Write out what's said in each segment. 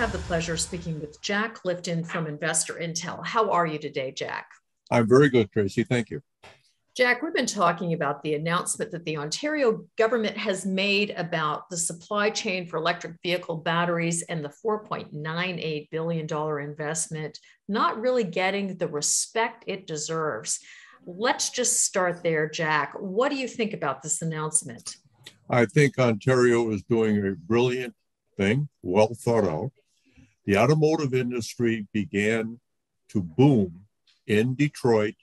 have the pleasure of speaking with Jack Lifton from Investor Intel. How are you today, Jack? I'm very good, Tracy. Thank you. Jack, we've been talking about the announcement that the Ontario government has made about the supply chain for electric vehicle batteries and the $4.98 billion investment not really getting the respect it deserves. Let's just start there, Jack. What do you think about this announcement? I think Ontario is doing a brilliant thing, well thought out. The automotive industry began to boom in Detroit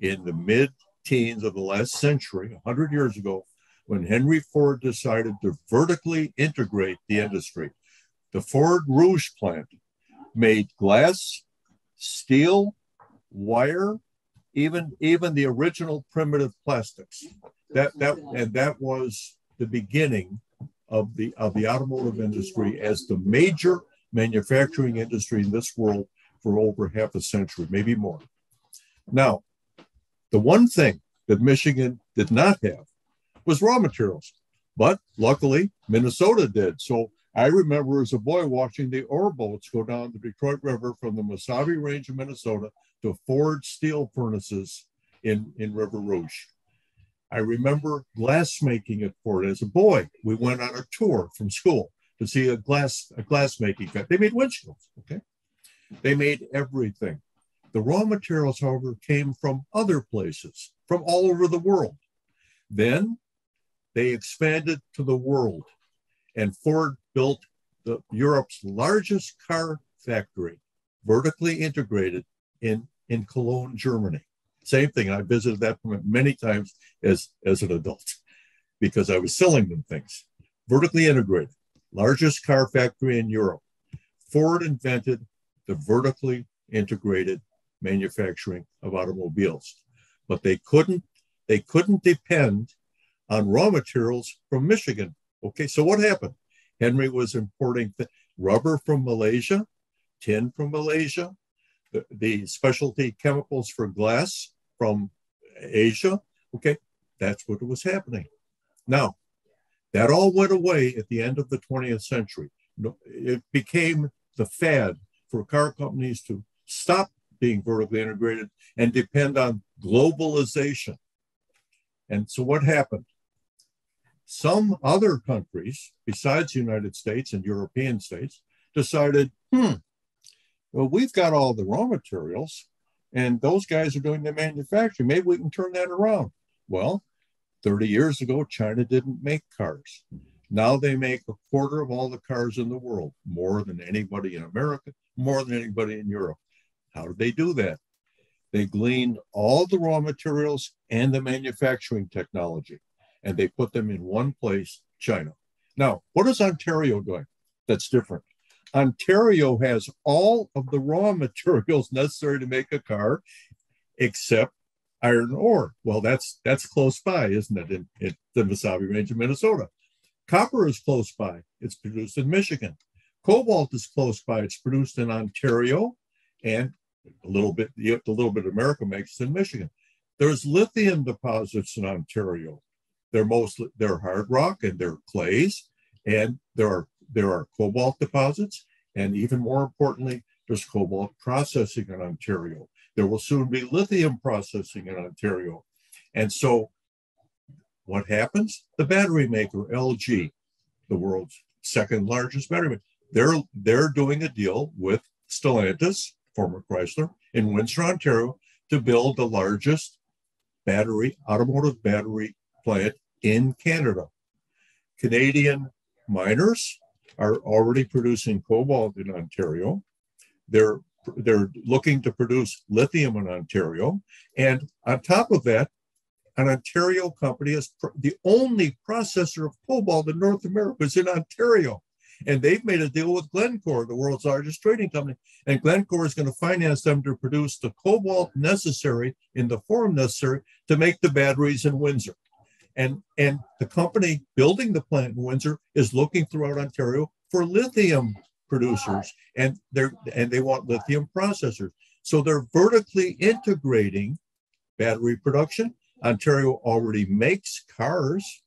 in the mid teens of the last century, 100 years ago, when Henry Ford decided to vertically integrate the industry. The Ford Rouge plant made glass, steel, wire, even even the original primitive plastics. That that and that was the beginning of the of the automotive industry as the major manufacturing industry in this world for over half a century, maybe more. Now, the one thing that Michigan did not have was raw materials, but luckily Minnesota did. So I remember as a boy watching the ore boats go down the Detroit River from the Mesabi Range of Minnesota to Ford steel furnaces in, in River Rouge. I remember glass making at Ford as a boy. We went on a tour from school to see a glass a glass making factory. They made windshields. Okay, they made everything. The raw materials, however, came from other places, from all over the world. Then they expanded to the world, and Ford built the, Europe's largest car factory, vertically integrated in, in Cologne, Germany. Same thing. I visited that many times as, as an adult because I was selling them things. Vertically integrated, largest car factory in Europe. Ford invented the vertically integrated manufacturing of automobiles. But they couldn't they couldn't depend on raw materials from Michigan. Okay, so what happened? Henry was importing rubber from Malaysia, tin from Malaysia, the, the specialty chemicals for glass from Asia. Okay, that's what was happening. Now, that all went away at the end of the 20th century. It became the fad for car companies to stop being vertically integrated and depend on globalization. And so what happened? Some other countries, besides the United States and European states, decided, hmm, well, we've got all the raw materials and those guys are doing the manufacturing. Maybe we can turn that around. Well, 30 years ago, China didn't make cars. Now they make a quarter of all the cars in the world, more than anybody in America, more than anybody in Europe. How did they do that? They gleaned all the raw materials and the manufacturing technology, and they put them in one place, China. Now, what is Ontario doing that's different? Ontario has all of the raw materials necessary to make a car, except iron ore. Well, that's that's close by, isn't it? In, in the Mesabi Range of Minnesota. Copper is close by. It's produced in Michigan. Cobalt is close by. It's produced in Ontario and a little bit, the, the little bit America makes in Michigan. There's lithium deposits in Ontario. They're mostly they're hard rock and they're clays, and there are there are cobalt deposits, and even more importantly, there's cobalt processing in Ontario. There will soon be lithium processing in Ontario, and so what happens? The battery maker LG, the world's second largest battery maker, they're they're doing a deal with Stellantis former Chrysler, in Windsor, Ontario, to build the largest battery, automotive battery plant in Canada. Canadian miners are already producing cobalt in Ontario. They're they're looking to produce lithium in Ontario, and on top of that, an Ontario company is pr- the only processor of cobalt in North America is in Ontario. And they've made a deal with Glencore, the world's largest trading company. And Glencore is going to finance them to produce the cobalt necessary in the form necessary to make the batteries in Windsor. And, and the company building the plant in Windsor is looking throughout Ontario for lithium producers and they're and they want lithium processors. So they're vertically integrating battery production. Ontario already makes cars,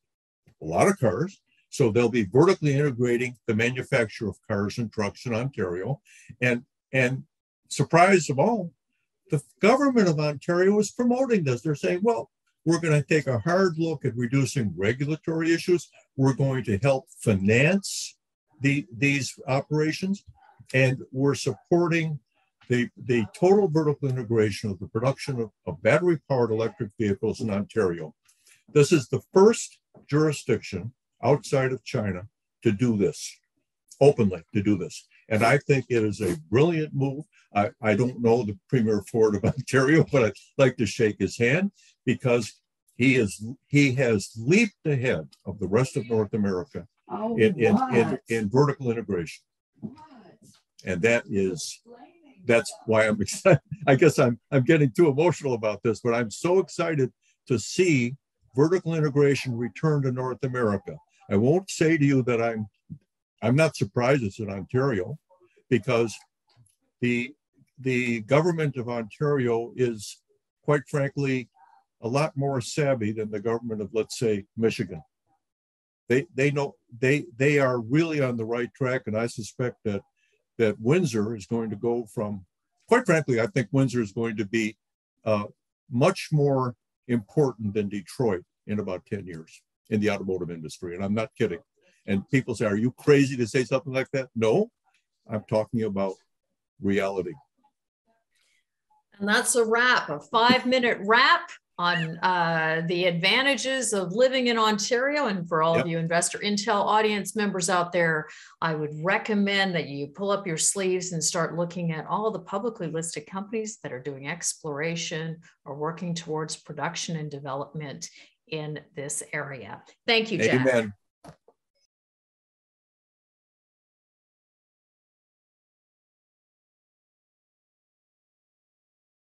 a lot of cars. So they'll be vertically integrating the manufacture of cars and trucks in Ontario. And and surprise of all, the government of Ontario is promoting this. They're saying, well, we're going to take a hard look at reducing regulatory issues. We're going to help finance the, these operations, and we're supporting the, the total vertical integration of the production of, of battery powered electric vehicles in Ontario. This is the first jurisdiction outside of China to do this openly, to do this. And I think it is a brilliant move. I, I don't know the Premier Ford of Ontario, but I'd like to shake his hand because he is he has leaped ahead of the rest of North America oh, in, in, in, in, vertical integration. What? And that is that's why I'm excited. I guess I'm I'm getting too emotional about this, but I'm so excited to see vertical integration return to North America. I won't say to you that I'm I'm not surprised it's in Ontario because the the government of Ontario is quite frankly a lot more savvy than the government of let's say Michigan. They they know they they are really on the right track and I suspect that that Windsor is going to go from quite frankly I think Windsor is going to be uh, much more important than Detroit in about 10 years in the automotive industry and I'm not kidding. And people say, Are you crazy to say something like that? No, I'm talking about reality. And that's a wrap, a five minute wrap on uh, the advantages of living in Ontario. And for all yep. of you Investor Intel audience members out there, I would recommend that you pull up your sleeves and start looking at all the publicly listed companies that are doing exploration or working towards production and development in this area. Thank you, Jack. Amen.